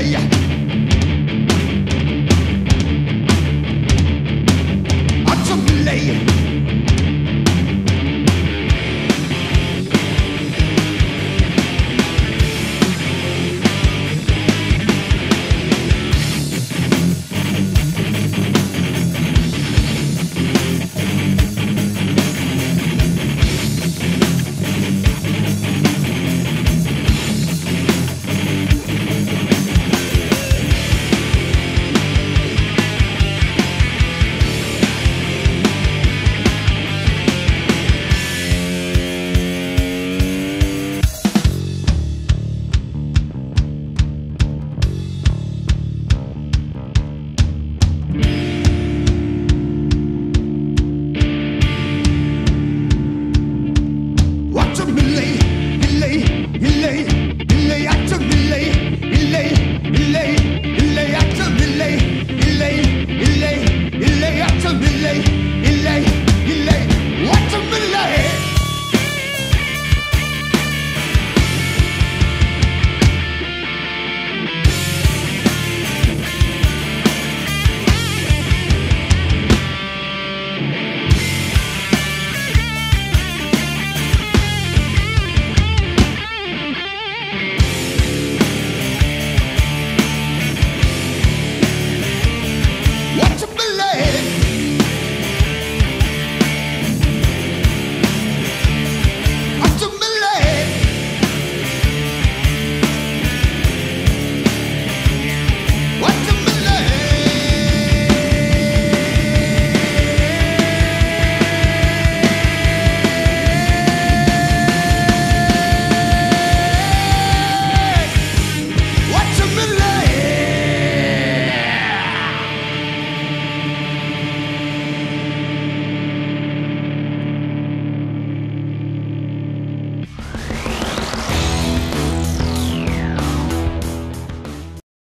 Yeah.